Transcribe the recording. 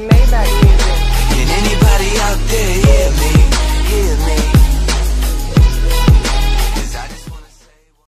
Maybach